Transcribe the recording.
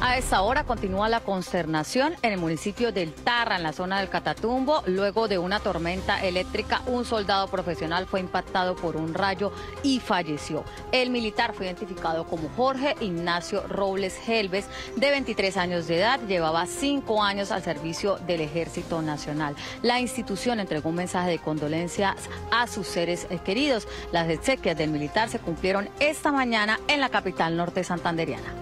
A esta hora continúa la consternación en el municipio del Tarra, en la zona del Catatumbo. Luego de una tormenta eléctrica, un soldado profesional fue impactado por un rayo y falleció. El militar fue identificado como Jorge Ignacio Robles Helves, de 23 años de edad. Llevaba cinco años al servicio del Ejército Nacional. La institución entregó un mensaje de condolencias a sus seres queridos. Las exequias del militar se cumplieron esta mañana en la capital norte santanderiana.